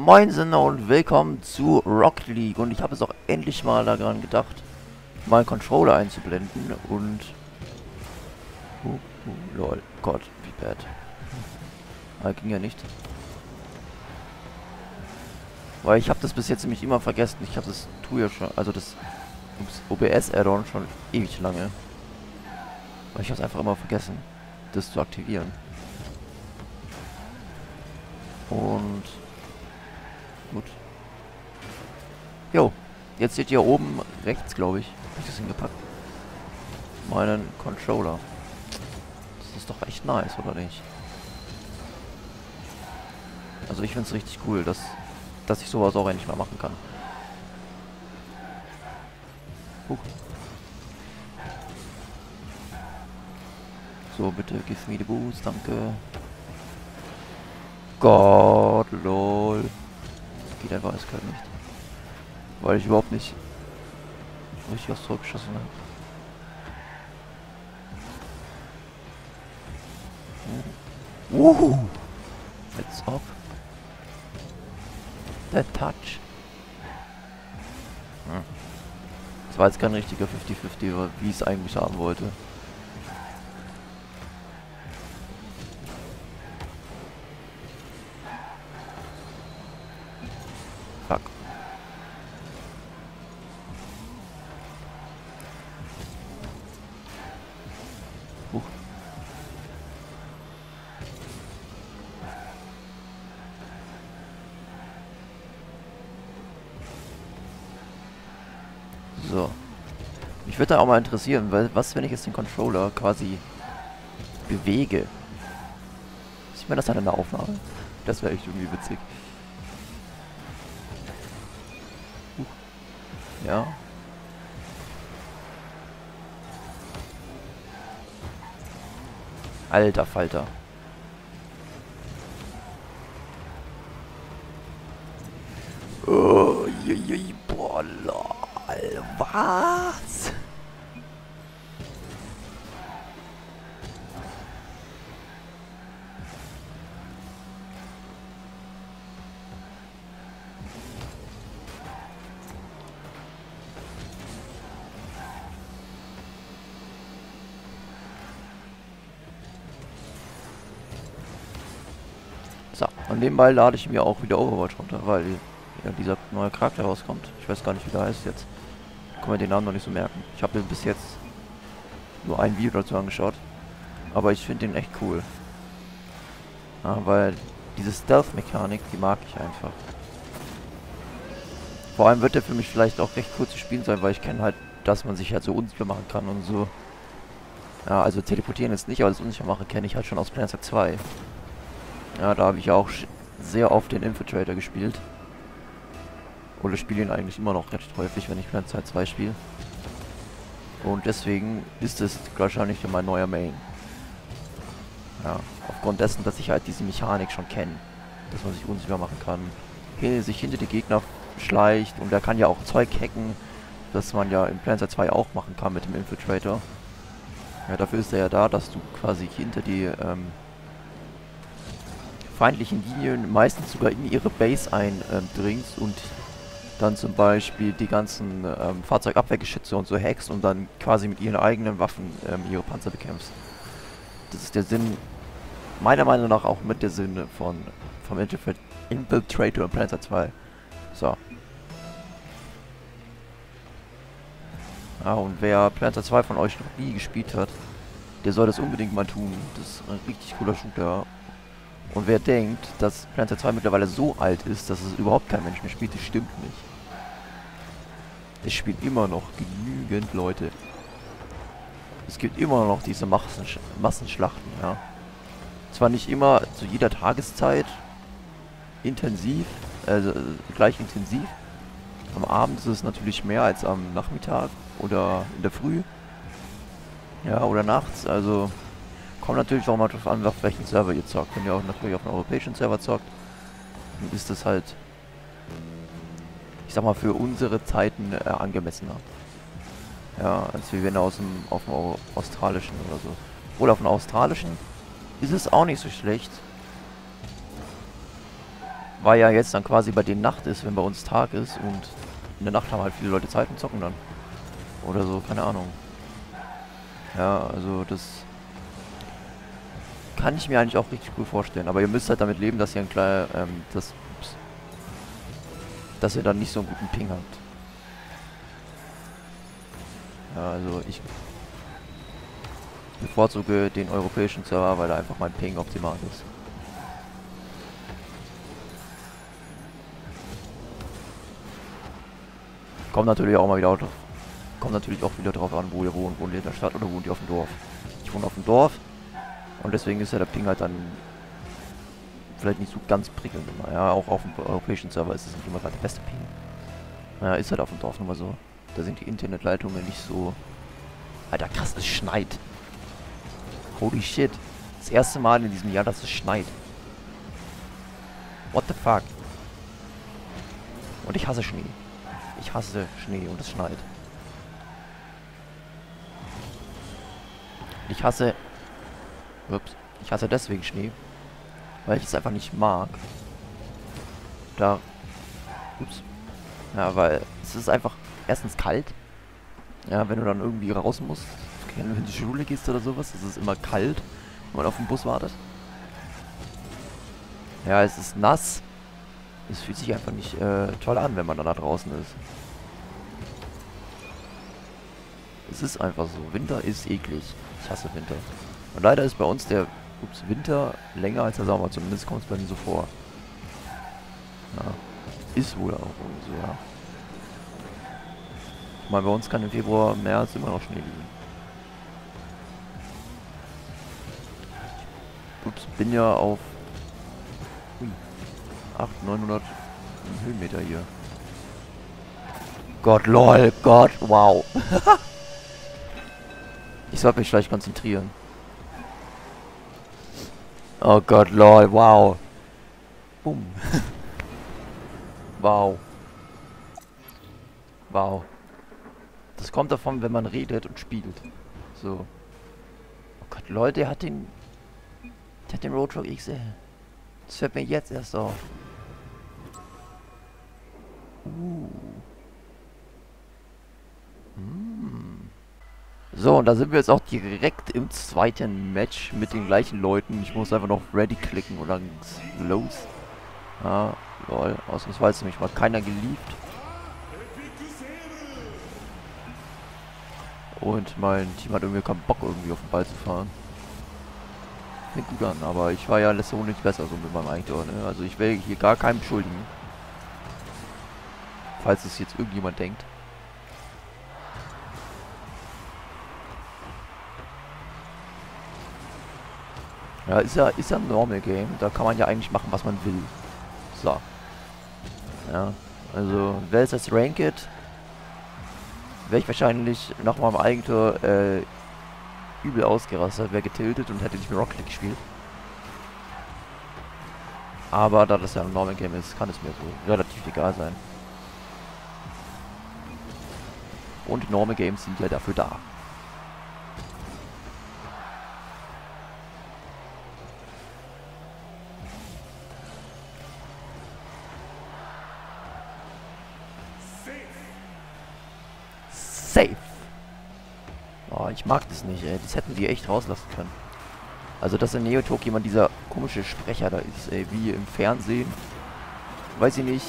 Moinsen und willkommen zu Rocket League und ich habe es auch endlich mal daran gedacht, meinen Controller einzublenden und... Uh, uh, lol, Gott, wie bad. Ah, ging ja nicht. Weil ich habe das bis jetzt nämlich immer vergessen. Ich habe das tue ja schon, also das OBS-Add-on schon ewig lange. Weil ich habe es einfach immer vergessen, das zu aktivieren. Und gut. Jo, jetzt seht ihr oben rechts, glaube ich, habe ich das hingepackt. Meinen Controller. Das ist doch echt nice, oder nicht? Also ich finde es richtig cool, dass, dass ich sowas auch endlich mal machen kann. Huch. So, bitte, give me the boost, danke. Gott, lol. Geht einfach eiskalt nicht. Weil ich überhaupt nicht richtig was zurückgeschossen habe. Uh. Let's up. Der Touch. Das war jetzt kein richtiger 50-50, wie ich es eigentlich haben wollte. Mich würde da auch mal interessieren, weil was, wenn ich jetzt den Controller quasi bewege? Sieht man das dann in der Aufnahme? Das wäre echt irgendwie witzig. Ja. Alter Falter. Oh, je, je, boah, lol. Was? So, und nebenbei lade ich mir auch wieder Overwatch runter, weil ja, dieser neue Charakter rauskommt. Ich weiß gar nicht, wie der heißt jetzt. Kann mir den Namen noch nicht so merken. Ich habe mir bis jetzt nur ein Video dazu angeschaut. Aber ich finde den echt cool. Ja, weil diese Stealth-Mechanik, die mag ich einfach. Vor allem wird der für mich vielleicht auch recht cool zu spielen sein, weil ich kenne halt, dass man sich halt so unsicher machen kann und so. Ja, also teleportieren jetzt nicht, aber das unsicher machen kenne ich halt schon aus Planets 2. Ja, da habe ich auch sehr oft den Infiltrator gespielt. Oder spiele ihn eigentlich immer noch recht häufig, wenn ich Planet 2 spiele. Und deswegen ist es wahrscheinlich mein neuer Main. Ja, aufgrund dessen, dass ich halt diese Mechanik schon kenne. Dass man sich unsicher machen kann. Hier sich hinter die Gegner schleicht und er kann ja auch Zeug hacken. Das man ja in Planet 2 auch machen kann mit dem Infiltrator. Ja, dafür ist er ja da, dass du quasi hinter die ähm, feindlichen Linien meistens sogar in ihre Base eindringst ähm, und dann zum Beispiel die ganzen ähm, Fahrzeugabwehrgeschütze und so hackst und dann quasi mit ihren eigenen Waffen ähm, ihre Panzer bekämpfst. Das ist der Sinn, meiner Meinung nach auch mit der Sinn von vom Infiltrator in Planet 2. So. Ja, und wer Planet 2 von euch noch nie gespielt hat, der soll das unbedingt mal tun. Das ist ein richtig cooler Shooter. Und wer denkt, dass Planet 2 mittlerweile so alt ist, dass es überhaupt kein Mensch mehr spielt, das stimmt nicht. Es spielen immer noch genügend Leute. Es gibt immer noch diese Massensch Massenschlachten, ja. Zwar nicht immer zu jeder Tageszeit intensiv, also äh, gleich intensiv. Am Abend ist es natürlich mehr als am Nachmittag oder in der Früh. Ja, oder nachts, also kommt natürlich auch mal drauf an, auf welchen Server ihr zockt. Wenn ihr auch natürlich auf einem europäischen Server zockt, dann ist das halt, ich sag mal, für unsere Zeiten äh, angemessener. Ja, als wie wenn aus dem, auf dem australischen oder so. Oder auf dem australischen ist es auch nicht so schlecht. Weil ja jetzt dann quasi bei denen Nacht ist, wenn bei uns Tag ist und in der Nacht haben halt viele Leute Zeit und zocken dann. Oder so, keine Ahnung. Ja, also das kann ich mir eigentlich auch richtig gut vorstellen. Aber ihr müsst halt damit leben, dass ihr ein kleiner, ähm, das, ups, dass ihr dann nicht so einen guten Ping habt. Ja, also ich bevorzuge den europäischen Server, weil da einfach mein Ping optimal ist. Kommt natürlich auch mal wieder drauf. Kommt natürlich auch wieder drauf an, wo ihr wohnt. Wohnt ihr in der Stadt oder wohnt ihr auf dem Dorf? Ich wohne auf dem Dorf. Und deswegen ist ja der Ping halt dann vielleicht nicht so ganz prickelnd immer. Ja, auch auf dem europäischen Server ist es nicht immer gerade der beste Ping. Ja, ist halt auf dem Dorf nun mal so. Da sind die Internetleitungen nicht so... Alter, krass, es schneit. Holy shit. Das erste Mal in diesem Jahr, dass es schneit. What the fuck? Und ich hasse Schnee. Ich hasse Schnee und es schneit. Ich hasse... Ups. Ich hasse deswegen Schnee. Weil ich es einfach nicht mag. Da... Ups. Ja, weil es ist einfach erstens kalt. Ja, wenn du dann irgendwie raus musst. Wenn du in die Schule gehst oder sowas, ist es immer kalt, wenn man auf den Bus wartet. Ja, es ist nass. Es fühlt sich einfach nicht äh, toll an, wenn man dann da draußen ist. Es ist einfach so. Winter ist eklig. Ich hasse Winter. Und leider ist bei uns der ups, Winter länger als der Sommer. Zumindest kommt es bei mir so vor. Ja. Ist wohl auch so, ja. Ich meine, bei uns kann im Februar, März immer noch Schnee liegen. Ups, bin ja auf 800, 900 Höhenmeter hier. Gott, lol, Gott, wow. ich sollte mich vielleicht konzentrieren. Oh Gott, lol, wow. Boom. wow. Wow. Das kommt davon, wenn man redet und spielt. So. Oh Gott, Leute, der hat den... Der hat den Roadrock XL. Das fällt mir jetzt erst auf. Uh. So, und da sind wir jetzt auch direkt im zweiten Match mit den gleichen Leuten. Ich muss einfach noch Ready klicken und dann los. Ah, lol. Ausnahmsweise mich mal keiner geliebt. Und mein Team hat irgendwie keinen Bock, irgendwie auf den Ball zu fahren. Fängt gut an, aber ich war ja letzte Runde nicht besser so mit meinem Eigentor, ne? Also ich will hier gar keinen beschuldigen. Falls es jetzt irgendjemand denkt. Ja, ist ja, ist ja ein Normal Game. Da kann man ja eigentlich machen, was man will. So. Ja, also, wer ist das Ranked? wäre ich wahrscheinlich nach meinem Eigentor äh, übel ausgerastet, wäre getiltet und hätte nicht mehr Rocket League gespielt. Aber da das ja ein Normal Game ist, kann es mir so relativ egal sein. Und Normal Games sind ja dafür da. Safe. Oh, ich mag das nicht, ey. Das hätten die echt rauslassen können. Also, dass in Neotok jemand dieser komische Sprecher da ist, ey, wie im Fernsehen. Weiß ich nicht.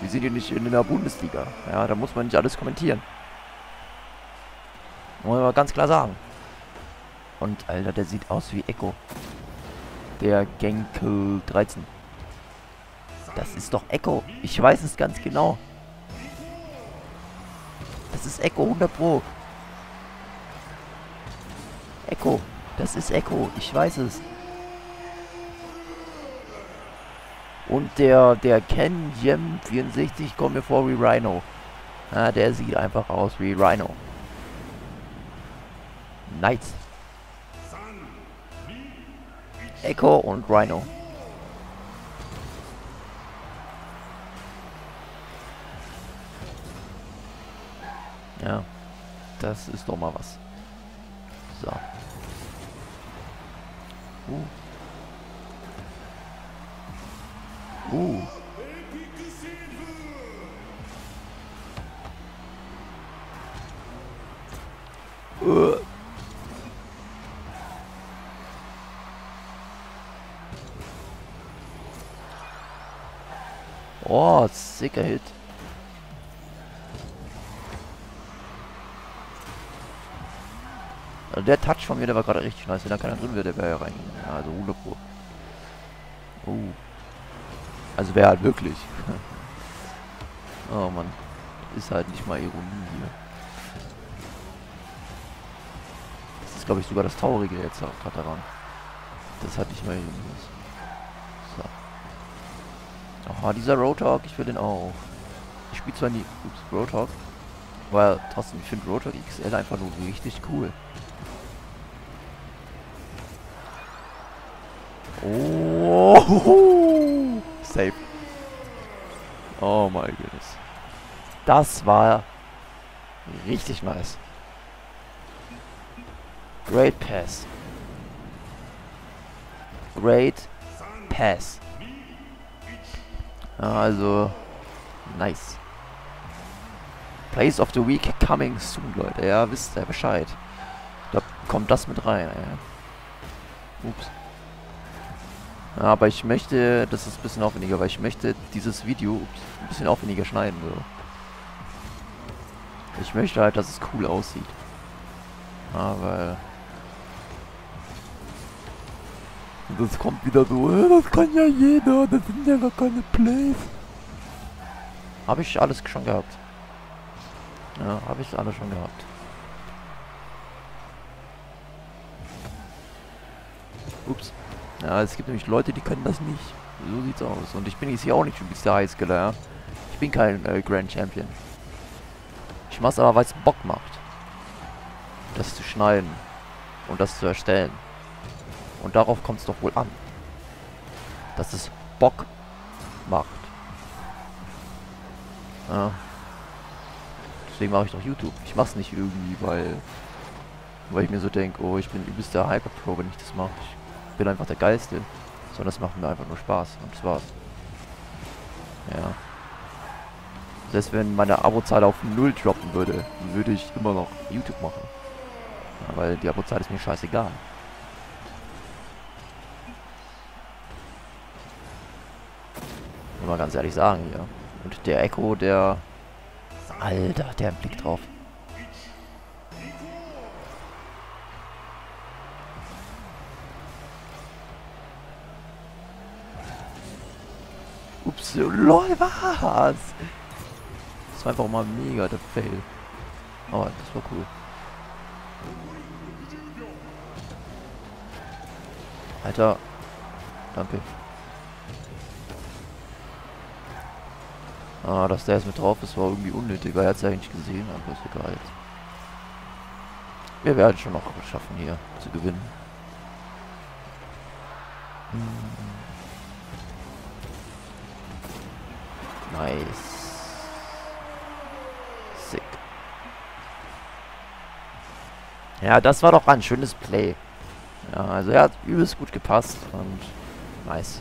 Wir sind hier nicht in der Bundesliga. Ja, da muss man nicht alles kommentieren. Muss man ganz klar sagen. Und, Alter, der sieht aus wie Echo. Der Genkel 13. Das ist doch Echo. Ich weiß es ganz genau. Das ist Echo 100 Pro. Echo. Das ist Echo. Ich weiß es. Und der, der Ken Jem 64 kommt mir vor wie Rhino. Ah, der sieht einfach aus wie Rhino. Nice. Echo und Rhino. Das ist doch mal was. So. Uh. Uh. uh. Oh, sicker Hit. Also der Touch von mir, der war gerade richtig nice. Wenn da keiner drin wäre, der wäre ja rein. Also 100 Pro. Oh. Also wäre halt wirklich. oh Mann. Ist halt nicht mal Ironie hier. Das ist, glaube ich, sogar das Traurige jetzt gerade daran. Das hat nicht mal Ironie. So. Aha, dieser Roadhog, ich will den auch. Ich spiele zwar nie ups, Roadhog, weil trotzdem, ich finde Roadhog XL einfach nur richtig cool. Oh, safe. Oh my goodness. Das war richtig nice. Great Pass. Great Pass. Also, nice. Place of the Week coming soon, Leute. Ja, wisst ihr Bescheid. Da kommt das mit rein. Ja. Ups. Aber ich möchte, das ist ein bisschen aufwendiger, weil ich möchte dieses Video ein bisschen aufwendiger schneiden. So. Ich möchte halt, dass es cool aussieht. Aber... Das kommt wieder so, das kann ja jeder, das sind ja gar keine Plays. Habe ich alles schon gehabt. Ja, habe ich alles schon gehabt. Ups. Ja, es gibt nämlich Leute, die können das nicht. So sieht's aus. Und ich bin jetzt hier auch nicht übelst der Highskiller, ja. Ich bin kein äh, Grand Champion. Ich mach's aber, weil es Bock macht. Das zu schneiden. Und das zu erstellen. Und darauf kommt es doch wohl an. Dass es Bock macht. Ja. Deswegen mache ich doch YouTube. Ich mach's nicht irgendwie, weil weil ich mir so denke, oh, ich bin übelst der Hyper Pro, wenn ich das mache. Ich bin einfach der Geilste. Sondern das macht mir einfach nur Spaß. Und das war's. Ja. Selbst wenn meine Abozahl auf Null droppen würde, würde ich immer noch YouTube machen. Ja, weil die Abozahl ist mir scheißegal. Man ganz ehrlich sagen hier. Und der Echo, der... Alter, der Blick drauf. Ups, lol, was? Das war einfach mal mega der Fail. Aber das war cool. Alter. Danke. Ah, dass der jetzt mit drauf ist, war irgendwie unnötig, weil er hat es ja eigentlich gesehen, aber ist egal jetzt. Wir werden schon noch schaffen hier zu gewinnen. Hm. Nice. Sick. Ja, das war doch ein schönes Play. Ja, also er hat übelst gut gepasst und nice.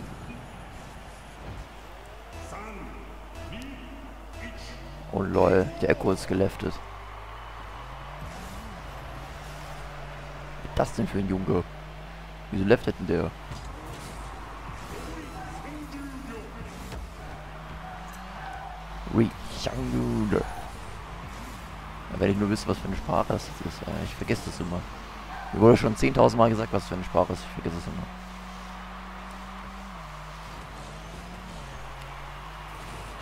Oh lol, der Echo ist geleftet. Was ist das denn für ein Junge? Wieso leftet denn der? Rechangular. Ja, wenn ich nur wüsste, was für eine Sprache das ist. Äh, ich vergesse das immer. Mir wurde schon 10.000 Mal gesagt, was für eine Sprache ist. Ich vergesse es immer.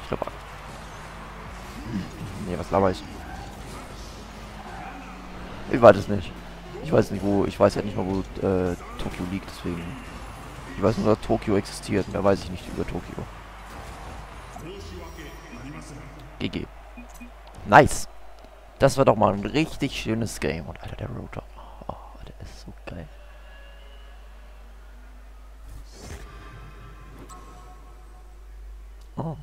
Ich glaube... Hm, nee, was laber ich? Ich weiß es nicht. Ich weiß nicht, wo... Ich weiß ja nicht mal, wo äh, Tokio liegt, deswegen... Ich weiß nur, dass Tokio existiert. Mehr weiß ich nicht über Tokio. GG. Nice. Das war doch mal ein richtig schönes Game. Und Alter, der Rotor. Oh, der ist so geil. Oh.